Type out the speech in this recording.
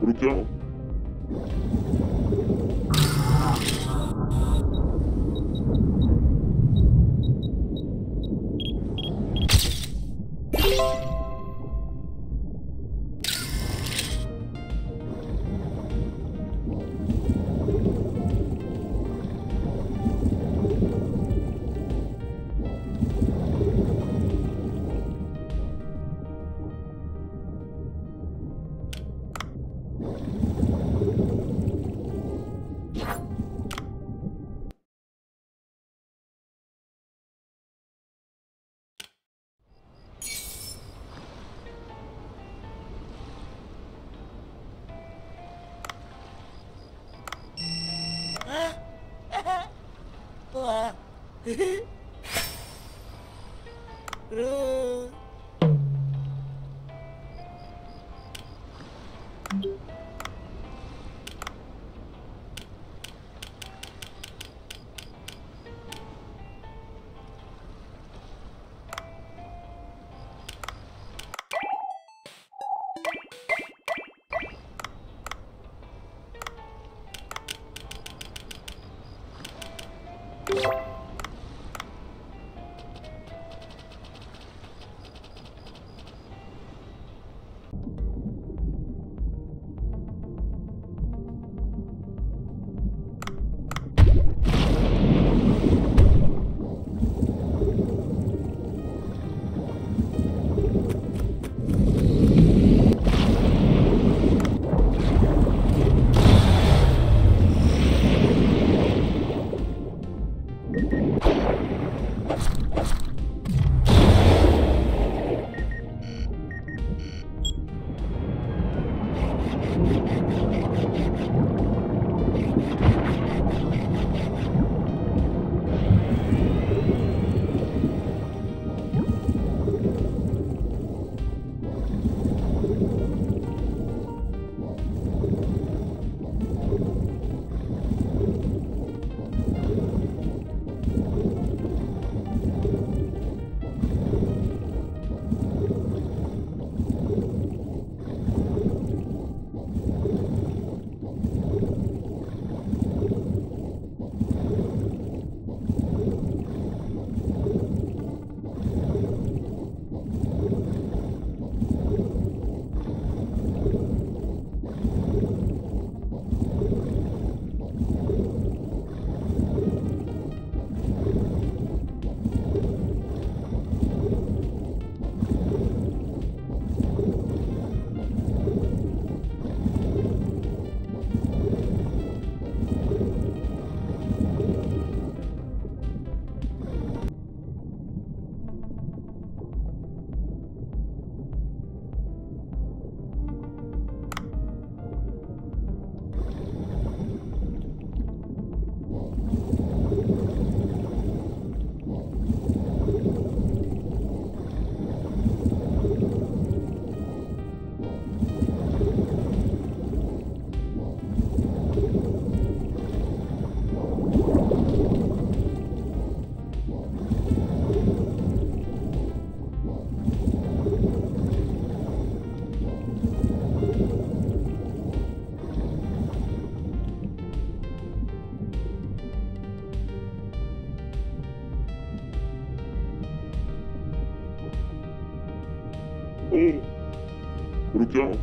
그렇죠. わ。うん。Música Porque,